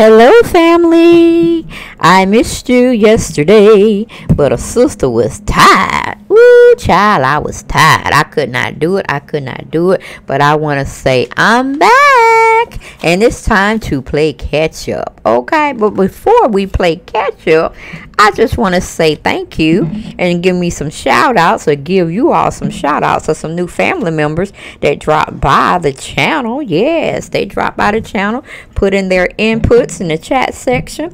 Hello, family. I missed you yesterday, but a sister was tired. Woo, child, I was tired. I could not do it. I could not do it. But I want to say I'm back, and it's time to play catch up. Okay, but before we play catch up, I just want to say thank you and give me some shout outs or give you all some shout outs of some new family members that dropped by the channel. Yes, they dropped by the channel, put in their inputs in the chat section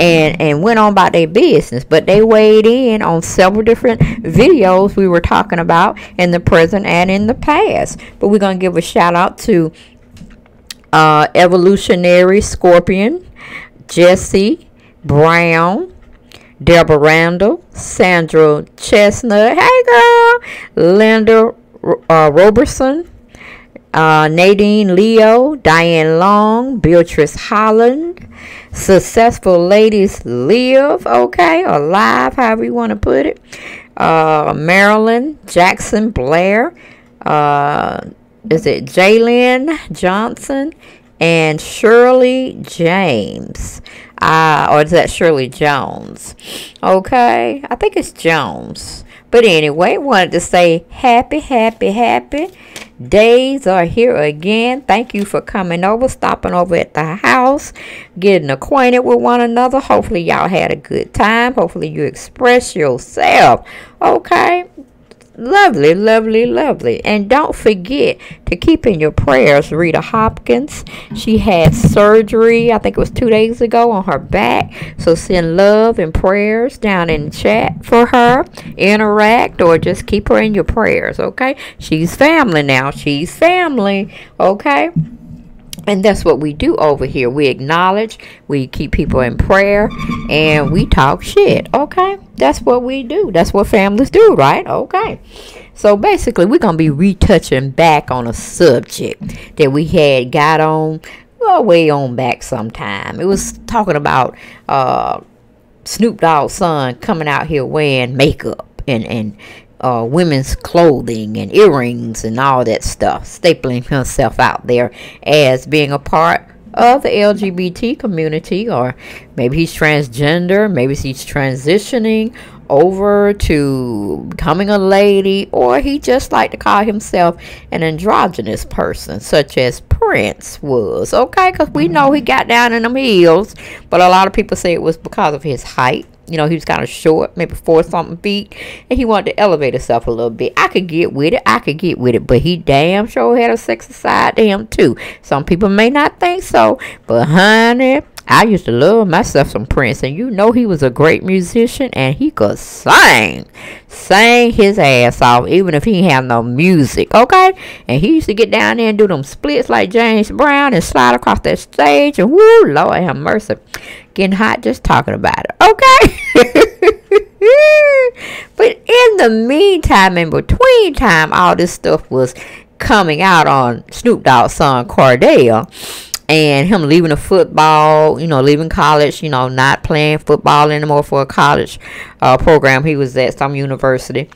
and and went on about their business but they weighed in on several different videos we were talking about in the present and in the past but we're going to give a shout out to uh, evolutionary scorpion jesse brown Deborah Randall, Sandra Chestnut, hey girl, Linda uh, Robertson, uh, Nadine Leo, Diane Long, Beatrice Holland, Successful Ladies Live, okay, or Live, however you want to put it, uh, Marilyn Jackson Blair, uh, is it Jalen Johnson, and Shirley James uh, or is that Shirley Jones? Okay, I think it's Jones. But anyway, wanted to say happy, happy, happy days are here again. Thank you for coming over, stopping over at the house, getting acquainted with one another. Hopefully, y'all had a good time. Hopefully, you express yourself. Okay, Lovely, lovely, lovely. And don't forget to keep in your prayers Rita Hopkins. She had surgery, I think it was two days ago, on her back. So send love and prayers down in chat for her. Interact or just keep her in your prayers, okay? She's family now. She's family, okay? And that's what we do over here. We acknowledge, we keep people in prayer, and we talk shit. Okay? That's what we do. That's what families do, right? Okay. So basically, we're going to be retouching back on a subject that we had got on well, way on back sometime. It was talking about uh, Snoop Dogg's son coming out here wearing makeup and, and uh, women's clothing and earrings and all that stuff, stapling himself out there as being a part of the LGBT community, or maybe he's transgender, maybe he's transitioning over to becoming a lady, or he just like to call himself an androgynous person, such as Prince was. Okay, because we know he got down in them heels, but a lot of people say it was because of his height you know, he was kind of short, maybe four something feet, and he wanted to elevate himself a little bit. I could get with it, I could get with it, but he damn sure had a sexy side to him too. Some people may not think so, but honey, I used to love myself some Prince, and you know he was a great musician, and he could sing, sing his ass off, even if he had no music, okay? And he used to get down there and do them splits like James Brown and slide across that stage, and woo, Lord have mercy, getting hot just talking about it, okay? but in the meantime, in between time, all this stuff was coming out on Snoop Dogg's son Cordell and him leaving the football, you know, leaving college, you know, not playing football anymore for a college uh, program. He was at some university.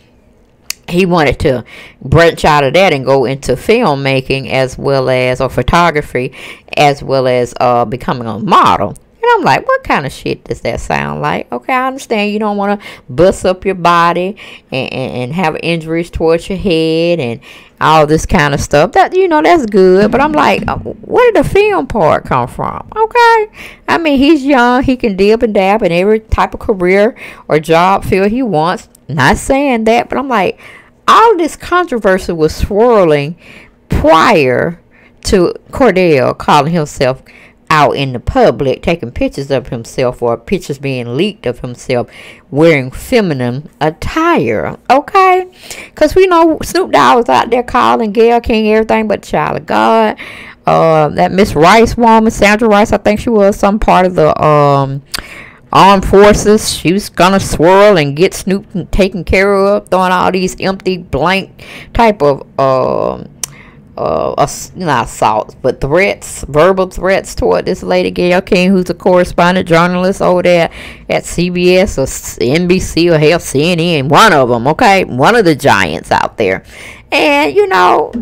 He wanted to branch out of that and go into filmmaking as well as or photography as well as uh, becoming a model. And I'm like, what kind of shit does that sound like? Okay, I understand you don't want to bust up your body and, and, and have injuries towards your head and, all this kind of stuff. That you know that's good, but I'm like, uh, where did the film part come from? Okay, I mean he's young, he can dip and dab in every type of career or job field he wants. Not saying that, but I'm like, all this controversy was swirling prior to Cordell calling himself out in the public taking pictures of himself or pictures being leaked of himself wearing feminine attire. Okay? Because we know Snoop Dogg was out there calling Gayle King everything but child of God. Uh, that Miss Rice woman, Sandra Rice, I think she was some part of the um armed forces. She was gonna swirl and get Snoop taken care of, throwing all these empty blank type of um uh, not assaults, but threats, verbal threats toward this lady Gayle King, who's a correspondent journalist over there at CBS or NBC or hell CNN, one of them, okay, one of the giants out there, and you know,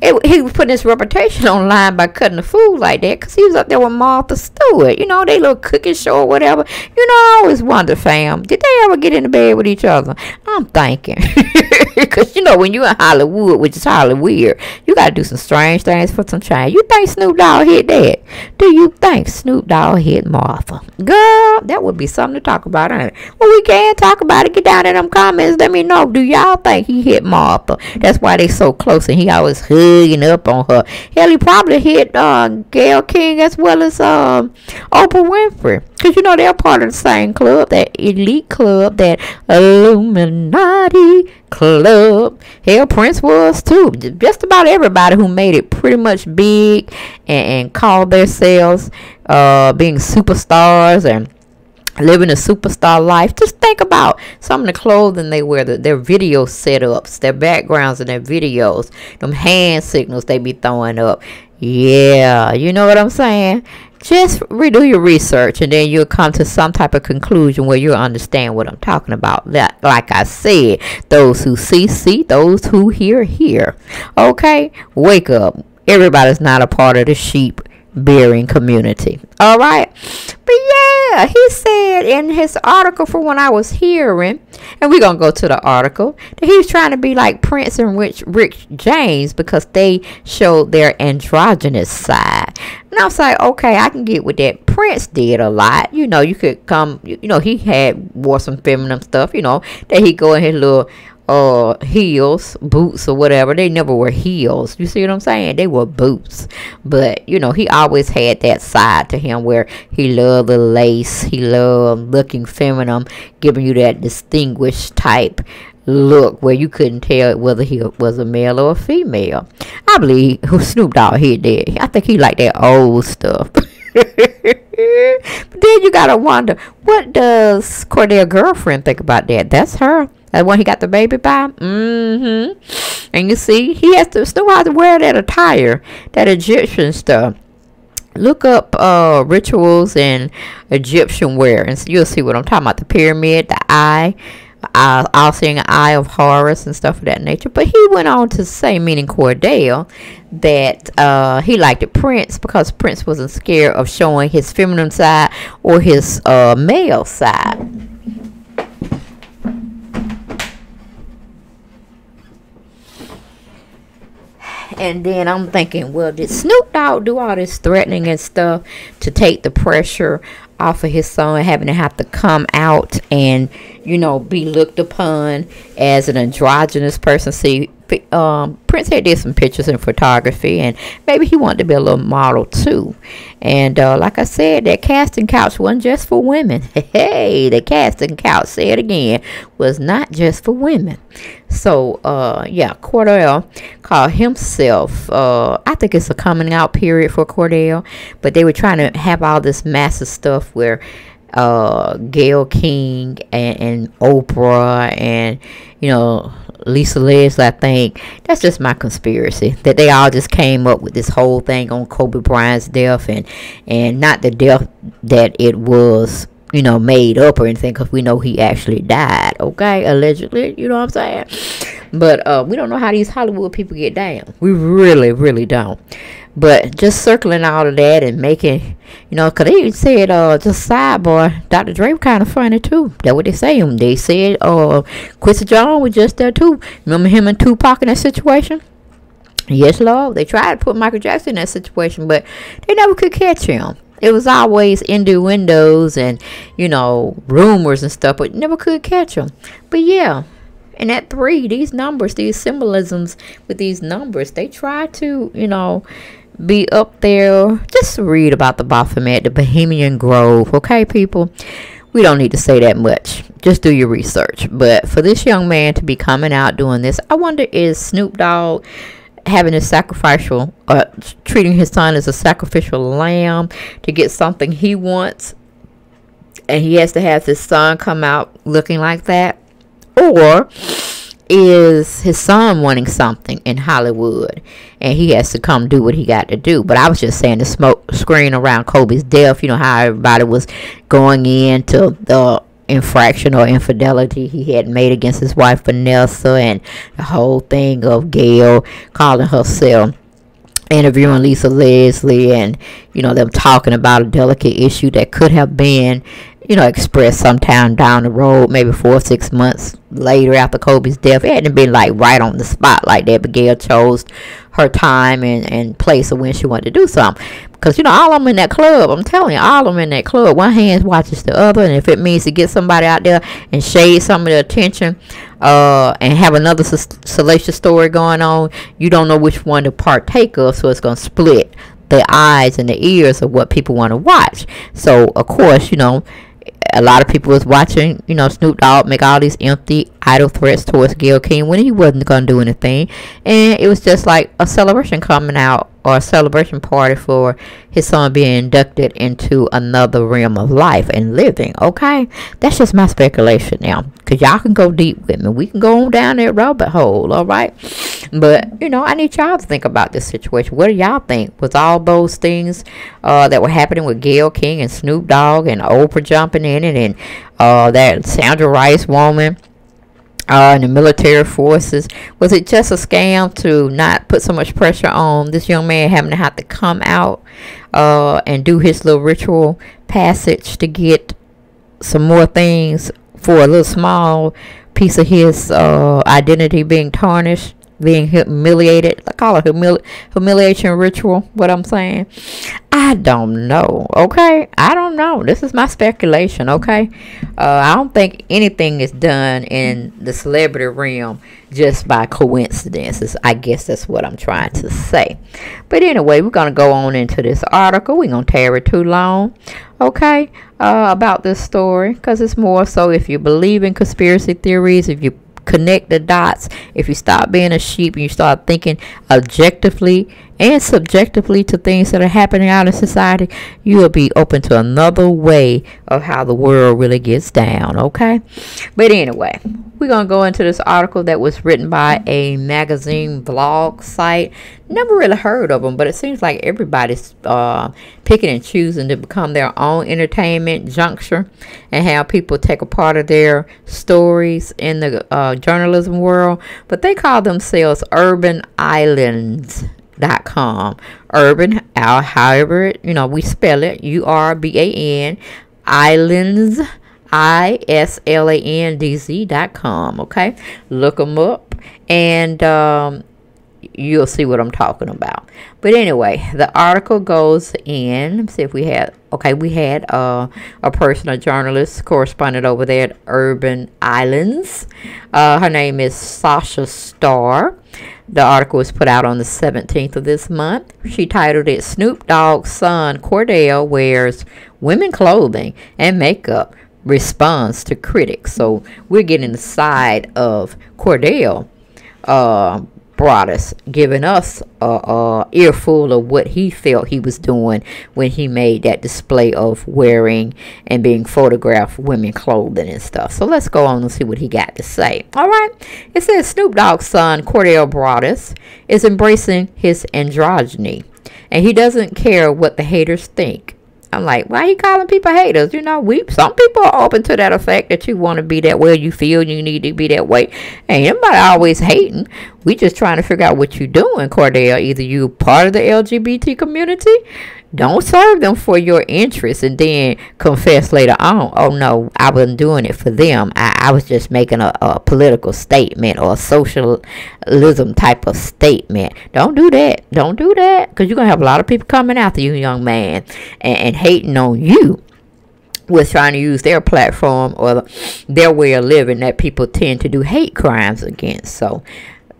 it, he was putting his reputation on line by cutting the food like that because he was up there with Martha Stewart. You know, they little cooking show or whatever. You know, I always wonder, fam, did they ever get into bed with each other? I'm thinking. Because, you know, when you're in Hollywood, which is highly weird, you got to do some strange things for some change. You think Snoop Dogg hit that? Do you think Snoop Dogg hit Martha? Girl, that would be something to talk about, ain't it? Well, we can talk about it. Get down in them comments. Let me know. Do y'all think he hit Martha? That's why they so close and he always hugging up on her. Hell, he probably hit uh, Gayle King as well as uh, Oprah Winfrey. Because, you know, they're part of the same club, that elite club, that Illuminati club. Hell, Prince was too. Just about everybody who made it pretty much big and, and called themselves uh, being superstars and living a superstar life. Just think about some of the clothing they wear, the, their video setups, their backgrounds and their videos, them hand signals they be throwing up. Yeah, you know what I'm saying? Just redo your research and then you'll come to some type of conclusion where you'll understand what I'm talking about. That, like I said, those who see, see, those who hear, hear. Okay? Wake up. Everybody's not a part of the sheep bearing community. All right. But yeah, he said in his article for when I was hearing, and we're going to go to the article, that he was trying to be like Prince and Rich, Rick James because they showed their androgynous side. And I was like, okay, I can get with that. Prince did a lot. You know, you could come, you know, he had wore some feminine stuff, you know, that he go in his little uh heels, boots or whatever. They never were heels. You see what I'm saying? They were boots. But you know, he always had that side to him where he loved the lace. He loved looking feminine, giving you that distinguished type look where you couldn't tell whether he was a male or a female. I believe who Snoop Dogg he did. I think he liked that old stuff. but then you gotta wonder, what does Cordell girlfriend think about that? That's her. That one he got the baby by? Mm-hmm. And you see, he has to still have to wear that attire, that Egyptian stuff. Look up uh, rituals and Egyptian wear, and you'll see what I'm talking about. The pyramid, the eye, uh, all seeing eye of Horus and stuff of that nature. But he went on to say, meaning Cordell, that uh, he liked it Prince because Prince wasn't scared of showing his feminine side or his uh, male side. And then I'm thinking, well, did Snoop Dogg do all this threatening and stuff to take the pressure off of his son having to have to come out and, you know, be looked upon as an androgynous person? See, um, Prince had did some pictures and photography, and maybe he wanted to be a little model too. And uh, like I said, that casting couch wasn't just for women. Hey, the casting couch, say it again, was not just for women. So, uh, yeah, Cordell called himself, uh, I think it's a coming out period for Cordell, but they were trying to have all this massive stuff where uh, Gayle King and, and Oprah and, you know, Lisa Leslie, I think. That's just my conspiracy. That they all just came up with this whole thing on Kobe Bryant's death and, and not the death that it was, you know, made up or anything because we know he actually died, okay? Allegedly, you know what I'm saying? But uh, we don't know how these Hollywood people get down. We really, really don't. But just circling all of that and making, you know, because they even said, uh, just sidebar, Dr. Dre kind of funny too. That's what they say. They said, uh, Quincy Jones was just there too. Remember him and Tupac in that situation? Yes, Lord. They tried to put Michael Jackson in that situation, but they never could catch him. It was always innuendos and, you know, rumors and stuff, but never could catch him. But yeah, and at three, these numbers, these symbolisms with these numbers, they try to, you know, be up there. Just read about the Baphomet, the Bohemian Grove, okay, people? We don't need to say that much. Just do your research. But for this young man to be coming out doing this, I wonder is Snoop Dogg having a sacrificial, uh, treating his son as a sacrificial lamb to get something he wants, and he has to have his son come out looking like that? Or is his son wanting something in Hollywood and he has to come do what he got to do. But I was just saying the smoke screen around Kobe's death, you know, how everybody was going into the infraction or infidelity he had made against his wife Vanessa and the whole thing of Gayle calling herself interviewing Lisa Leslie and you know them talking about a delicate issue that could have been you know expressed sometime down the road maybe four or six months later after Kobe's death it hadn't been like right on the spot like that but Gayle chose her time and, and place of when she wanted to do something because, you know, all of them in that club, I'm telling you, all of them in that club, one hand watches the other. And if it means to get somebody out there and shade some of the attention uh, and have another salacious story going on, you don't know which one to partake of. So it's going to split the eyes and the ears of what people want to watch. So, of course, you know, a lot of people was watching, you know, Snoop Dogg make all these empty, idle threats towards Gayle King when he wasn't going to do anything. And it was just like a celebration coming out or a celebration party for his son being inducted into another realm of life and living. Okay? That's just my speculation now. Because y'all can go deep with me. We can go on down that rabbit hole. All right? But, you know, I need y'all to think about this situation. What do y'all think? Was all those things uh, that were happening with Gayle King and Snoop Dogg and Oprah jumping in it and uh, that Sandra Rice woman? Uh, in the military forces? Was it just a scam to not put so much pressure on this young man having to have to come out uh, and do his little ritual passage to get some more things for a little small piece of his uh, identity being tarnished? Being humiliated. I call it humili- humiliation ritual. What I'm saying, I don't know. Okay, I don't know. This is my speculation. Okay, uh, I don't think anything is done in the celebrity realm just by coincidences. I guess that's what I'm trying to say. But anyway, we're gonna go on into this article. We're gonna tarry too long. Okay, uh, about this story because it's more so if you believe in conspiracy theories, if you connect the dots, if you stop being a sheep and you start thinking objectively and subjectively to things that are happening out in society, you will be open to another way of how the world really gets down, okay? But anyway, we're going to go into this article that was written by a magazine blog site. Never really heard of them, but it seems like everybody's uh, picking and choosing to become their own entertainment juncture and how people take a part of their stories in the uh, journalism world. But they call themselves urban islandz dot com urban Al, however you know we spell it u-r-b-a-n islands i-s-l-a-n-d-z dot com okay? Look them up and um, you'll see what i'm talking about. But anyway the article goes in let's see if we had okay we had uh, a person a journalist correspondent over there at urban islandz. Uh, her name is sasha starr the article was put out on the 17th of this month. She titled it Snoop Dogg's son Cordell wears women clothing and makeup responds to critics. So we're getting the side of Cordell uh, Broadus, giving us a, a, earful of what he felt he was doing when he made that display of wearing and being photographed women clothing and stuff. So let's go on and see what he got to say. All right. It says Snoop Dogg's son, Cordell Broadus, is embracing his androgyny. And he doesn't care what the haters think. I'm like, why you calling people haters? You know, we some people are open to that effect that you want to be that way, you feel you need to be that way. Ain't nobody always hating. We just trying to figure out what you doing, Cordell. Either you part of the LGBT community don't serve them for your interest and then confess later on, oh no, I wasn't doing it for them. I, I was just making a, a political statement or a socialism type of statement. Don't do that. Don't do that because you're going to have a lot of people coming after you, young man, and, and hating on you with trying to use their platform or their way of living that people tend to do hate crimes against. So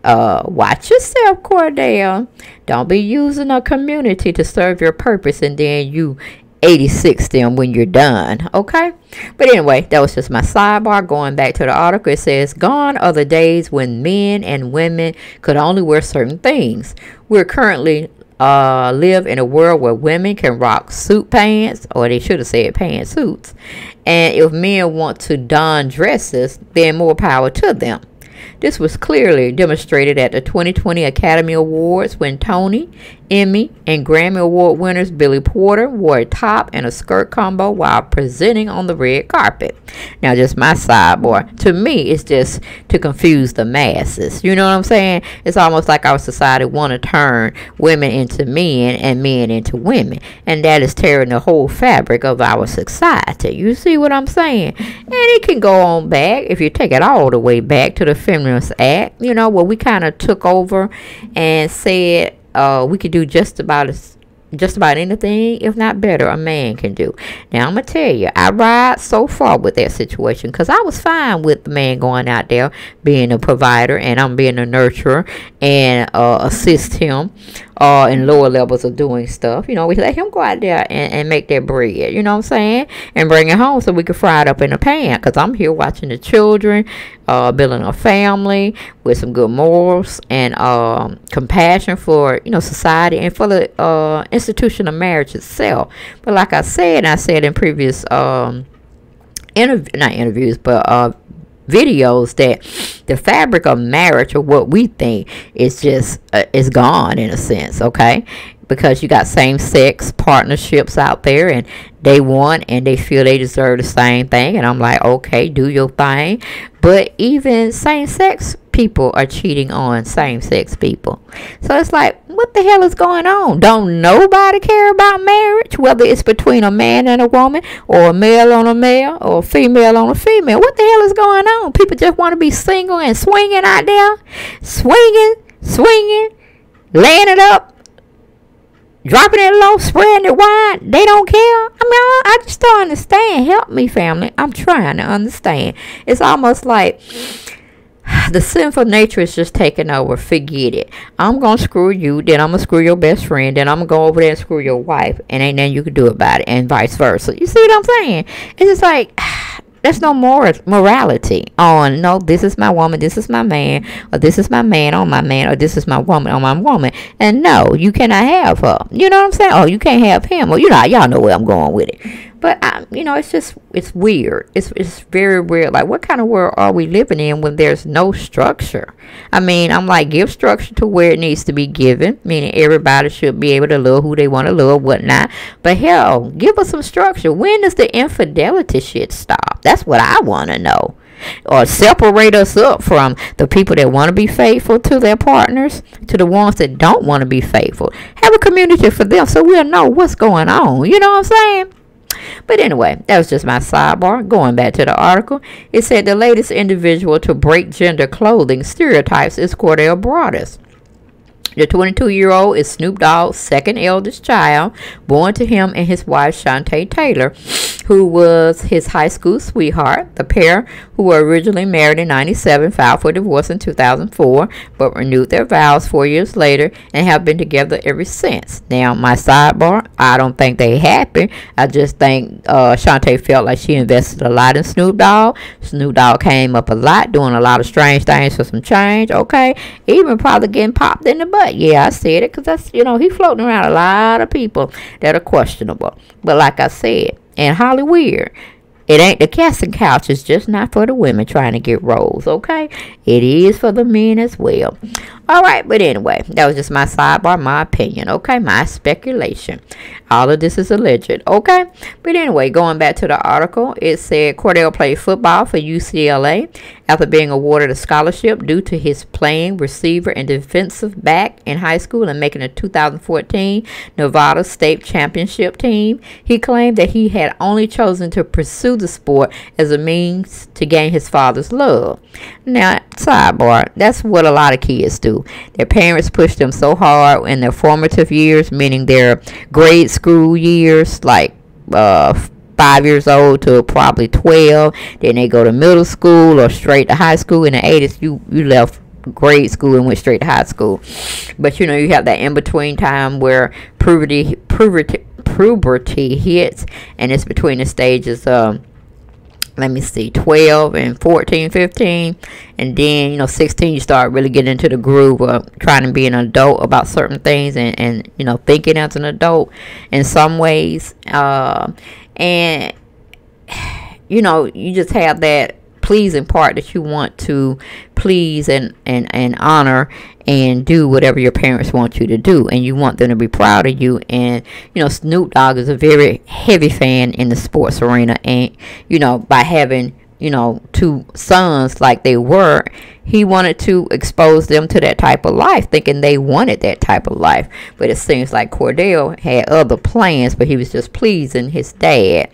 uh, watch yourself, Cordell. Don't be using a community to serve your purpose and then you 86 them when you're done. Okay? But anyway, that was just my sidebar. Going back to the article, it says, Gone are the days when men and women could only wear certain things. We're currently uh, live in a world where women can rock suit pants, or they should have said pantsuits. And if men want to don dresses, then more power to them. This was clearly demonstrated at the 2020 Academy Awards when Tony, Emmy, and Grammy Award winners Billy Porter wore a top and a skirt combo while presenting on the red carpet. Now, just my sidebar. To me, it's just to confuse the masses. You know what I'm saying? It's almost like our society want to turn women into men and men into women, and that is tearing the whole fabric of our society. You see what I'm saying? And it can go on back if you take it all the way back to the Feminist Act. You know, where we kind of took over and said uh, we could do just about as just about anything, if not better, a man can do. Now I'm gonna tell you, I ride so far with that situation because I was fine with the man going out there being a provider and I'm being a nurturer and uh, assist him uh, in lower levels of doing stuff. You know, we let him go out there and, and make that bread, you know what I'm saying? And bring it home so we can fry it up in a pan. Because I'm here watching the children, uh, building a family with some good morals and um, compassion for, you know, society and for the uh, institution of marriage itself. But like I said, I said in previous um, interview, not interviews, but uh, videos that the fabric of marriage or what we think is just uh, is gone in a sense okay? Because you got same sex partnerships out there and they want and they feel they deserve the same thing and I'm like okay do your thing. But even same sex people are cheating on same sex people. So it's like, what the hell is going on? Don't nobody care about marriage, whether it's between a man and a woman, or a male on a male, or a female on a female. What the hell is going on? People just want to be single and swinging out there, swinging, swinging, laying it up, dropping it low, spreading it wide. They don't care. I mean, I, I just don't understand. Help me, family. I'm trying to understand. It's almost like the sinful nature is just taking over. Forget it. I'm gonna screw you, then I'm gonna screw your best friend, then I'm gonna go over there and screw your wife, and ain't nothing you can do about it, and vice versa. You see what I'm saying? It's just like there's no more morality on no this is my woman this is my man or this is my man on my man or this is my woman on my woman and no you cannot have her you know what i'm saying oh you can't have him or you know y'all know where i'm going with it but I, you know, it's just it's weird. It's it's very weird. Like, what kind of world are we living in when there's no structure? I mean, I'm like, give structure to where it needs to be given. Meaning, everybody should be able to love who they want to love, whatnot. But hell, give us some structure. When does the infidelity shit stop? That's what I want to know. Or separate us up from the people that want to be faithful to their partners to the ones that don't want to be faithful. Have a community for them so we'll know what's going on. You know what I'm saying? But anyway, that was just my sidebar. Going back to the article, it said the latest individual to break gender clothing stereotypes is Cordell Broadus. The 22 year old is Snoop Dogg's second eldest child, born to him and his wife Shantae Taylor, who was his high school sweetheart. The pair, who were originally married in 97, filed for divorce in 2004, but renewed their vows four years later and have been together ever since. Now, my sidebar, I don't think they happy. I just think uh, Shantae felt like she invested a lot in Snoop Dogg. Snoop Dogg came up a lot, doing a lot of strange things for some change, okay? Even probably getting popped in the butt. Yeah, I said it because that's, you know, he floating around a lot of people that are questionable. But like I said, and Holly Hollywood. It ain't the casting couch. It's just not for the women trying to get roles, okay? It is for the men as well. All right, but anyway, that was just my sidebar, my opinion, okay? My speculation. All of this is alleged, okay? But anyway, going back to the article, it said Cordell played football for UCLA after being awarded a scholarship due to his playing receiver and defensive back in high school and making the 2014 Nevada State Championship team. He claimed that he had only chosen to pursue the sport as a means to gain his father's love. Now, sidebar, that's what a lot of kids do. Their parents push them so hard in their formative years, meaning their grade school years, like uh, five years old to probably 12. Then they go to middle school or straight to high school. In the 80s, you, you left grade school and went straight to high school. But you know, you have that in between time where puberty, puberty, puberty hits, and it's between the stages of let me see 12 and 14 15 and then you know 16 you start really getting into the groove of trying to be an adult about certain things and, and you know thinking as an adult in some ways uh, and you know you just have that pleasing part that you want to please and, and, and honor and do whatever your parents want you to do. And you want them to be proud of you. And you know Snoop Dogg is a very heavy fan in the sports arena. And you know by having you know two sons like they were he wanted to expose them to that type of life thinking they wanted that type of life. But it seems like Cordell had other plans but he was just pleasing his dad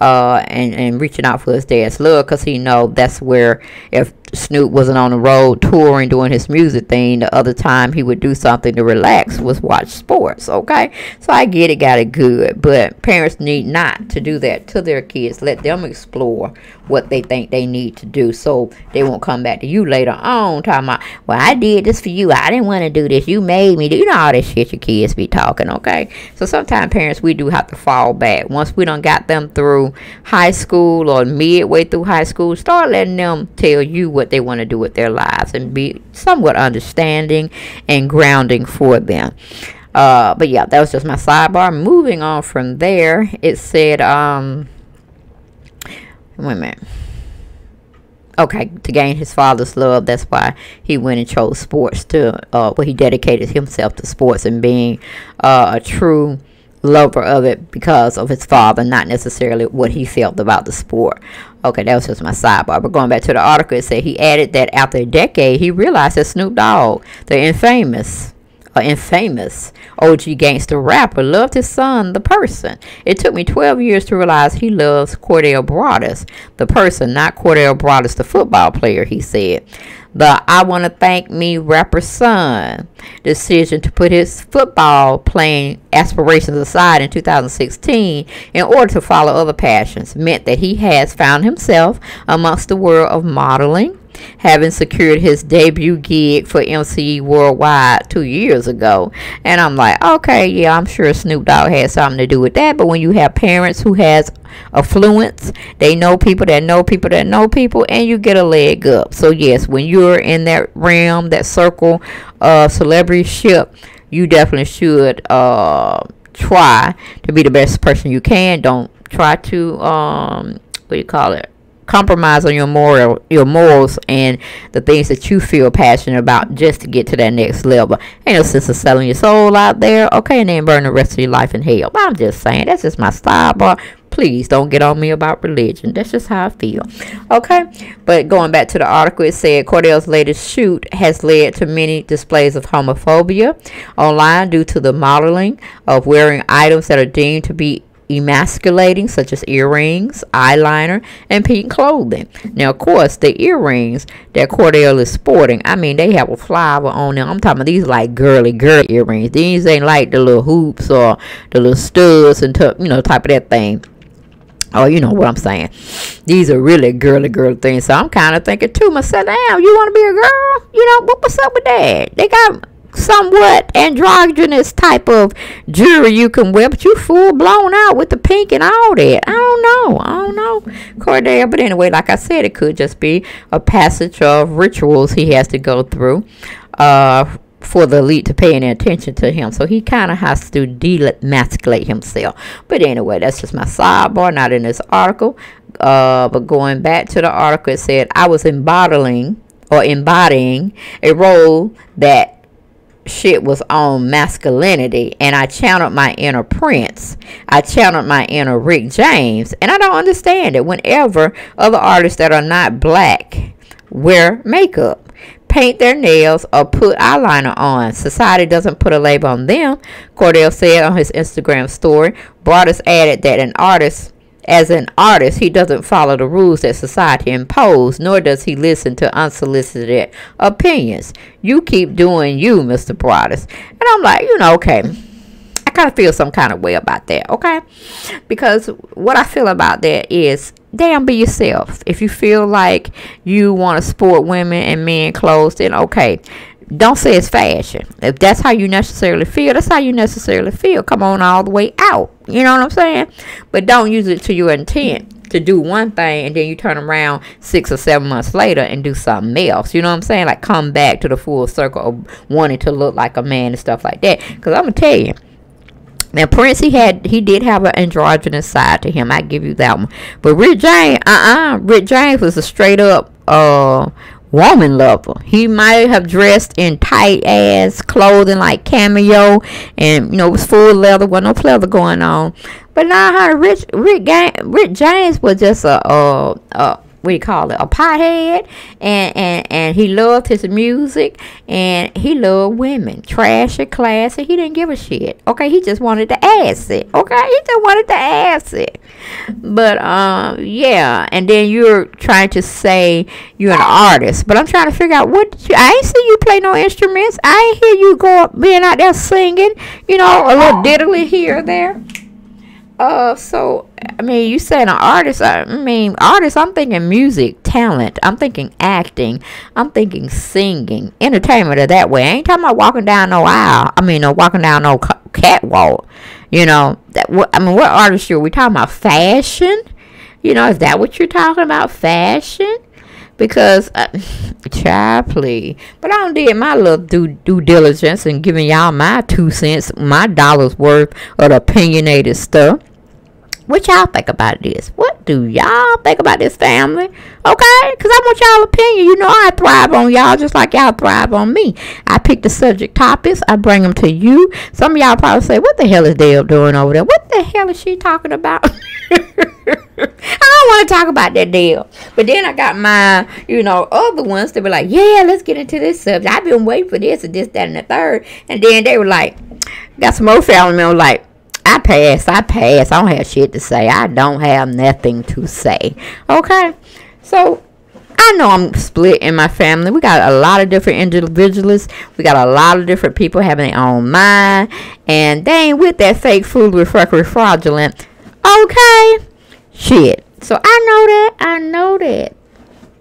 uh, and, and reaching out for his dad's love because he know that's where if Snoop wasn't on the road touring doing his music thing. The other time he would do something to relax was watch sports. Okay, so I get it, got it good, but parents need not to do that to their kids. Let them explore what they think they need to do, so they won't come back to you later on talking about, well, I did this for you. I didn't want to do this. You made me do. You know all this shit your kids be talking. Okay, so sometimes parents we do have to fall back once we don't got them through high school or midway through high school. Start letting them tell you what they want to do with their lives and be somewhat understanding and grounding for them. Uh, but yeah, that was just my sidebar. Moving on from there, it said, um, wait a minute. Okay, to gain his father's love, that's why he went and chose sports to, uh, well, he dedicated himself to sports and being uh, a true lover of it because of his father, not necessarily what he felt about the sport. Okay, that was just my sidebar. But going back to the article, it said he added that after a decade, he realized that Snoop Dogg, the infamous, infamous OG gangster rapper, loved his son, the person. It took me 12 years to realize he loves Cordell Broadus, the person, not Cordell Broadus, the football player, he said the I Want to Thank Me rapper son. Decision to put his football playing aspirations aside in 2016 in order to follow other passions meant that he has found himself amongst the world of modeling, having secured his debut gig for MCE Worldwide two years ago. And I'm like, okay, yeah, I'm sure Snoop Dogg had something to do with that. But when you have parents who has affluence, they know people that know people that know people, and you get a leg up. So yes, when you're in that realm, that circle of celebrity ship, you definitely should uh, try to be the best person you can. Don't try to um, what do you call it? Compromise on your moral your morals and the things that you feel passionate about just to get to that next level. Ain't no sense of selling your soul out there, okay, and then burn the rest of your life in hell. But I'm just saying, that's just my sidebar. Please don't get on me about religion. That's just how I feel. Okay? But going back to the article, it said Cordell's latest shoot has led to many displays of homophobia online due to the modeling of wearing items that are deemed to be emasculating, such as earrings, eyeliner, and pink clothing. Now, of course, the earrings that Cordell is sporting, I mean, they have a flower on them. I'm talking about these like girly, girl earrings. These ain't like the little hoops or the little studs and, you know, type of that thing. Oh, you know what I'm saying. These are really girly, girl things. So I'm kind of thinking to myself, damn, you want to be a girl? You know, what, what's up with that? They got somewhat androgynous type of jewelry you can wear, but you full blown out with the pink and all that. I don't know. I don't know, Cordell. But anyway, like I said, it could just be a passage of rituals he has to go through. Uh, for the elite to pay any attention to him. So he kind of has to demasculate himself. But anyway, that's just my sidebar, not in this article. Uh, but going back to the article, it said, I was embodying or embodying a role that shit was on masculinity and I channeled my inner Prince. I channeled my inner Rick James. And I don't understand it. Whenever other artists that are not black wear makeup, paint their nails, or put eyeliner on, society doesn't put a label on them. Cordell said on his Instagram story. Broadus added that an artist as an artist, he doesn't follow the rules that society imposes, nor does he listen to unsolicited opinions. You keep doing you, Mr. Broadus. And I'm like, you know, okay. I kind of feel some kind of way about that, okay? Because what I feel about that is damn be yourself. If you feel like you want to sport women and men clothes, then okay don't say it's fashion. If that's how you necessarily feel, that's how you necessarily feel. Come on all the way out. You know what I'm saying? But don't use it to your intent to do one thing and then you turn around six or seven months later and do something else. You know what I'm saying? Like come back to the full circle of wanting to look like a man and stuff like that. Because I'm going to tell you, Now Prince, he had he did have an androgynous side to him. I give you that one. But Rick James, uh uh-uh, uh, Rick James was a straight up uh woman lover. He might have dressed in tight ass clothing like cameo and you know it was full leather, with no pleather going on. But now how Rich Rick Rick James was just a uh uh what do you call it a pothead and and and he loved his music and he loved women. Trashy classy he didn't give a shit. Okay he just wanted the it. Okay he just wanted the it. But um yeah and then you're trying to say you're an artist but i'm trying to figure out what you, i ain't see you play no instruments. I ain't hear you go being out there singing you know a little diddly here or there. Uh, so I mean, you said an artist. I mean, artist. I'm thinking music, talent. I'm thinking acting. I'm thinking singing, entertainment. Of that way, I ain't talking about walking down no aisle. I mean, no walking down no catwalk. You know that. I mean, what artistry are we talking about? Fashion. You know, is that what you're talking about? Fashion because uh, child please but i don't did my little due, due diligence and giving y'all my two cents my dollars worth of opinionated stuff what y'all think about this? What do y'all think about this family? Okay? Because I want y'all opinion. You know I thrive on y'all just like y'all thrive on me. I pick the subject topics. I bring them to you. Some of y'all probably say, what the hell is Dale doing over there? What the hell is she talking about? I don't want to talk about that deal. But then I got my, you know, other ones that were like, yeah, let's get into this subject. I've been waiting for this and this, that, and the third. And then they were like, got some more family members like, I pass. I pass. I don't have shit to say. I don't have nothing to say. Okay? So, I know I'm split in my family. We got a lot of different individuals. We got a lot of different people having their own mind. And they ain't with that fake food refractory fraudulent. Okay? Shit. So I know that. I know that.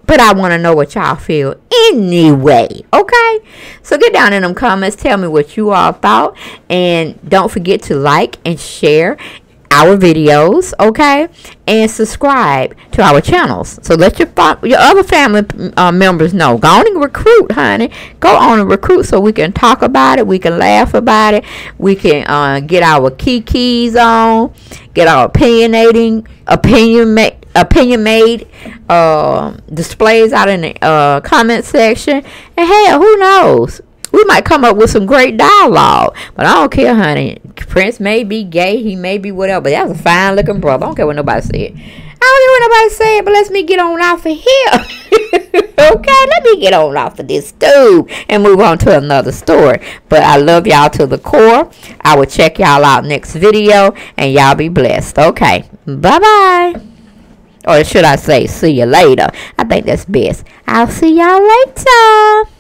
But I want to know what y'all feel anyway. Okay? So get down in them comments. Tell me what you all thought. And don't forget to like and share our videos, okay, and subscribe to our channels. So let your your other family uh, members know. Go on and recruit, honey. Go on and recruit so we can talk about it. We can laugh about it. We can uh, get our key keys on. Get our opinionating opinion opinion made uh, displays out in the uh, comment section. And hell, who knows? We might come up with some great dialogue. But I don't care, honey. Prince may be gay, he may be whatever, but that's a fine looking brother. I don't care what nobody said. I don't care what nobody said, but let me get on off of here. okay, let me get on off of this too and move on to another story. But I love y'all to the core. I will check y'all out next video and y'all be blessed. Okay, bye bye. Or should I say, see you later? I think that's best. I'll see y'all later.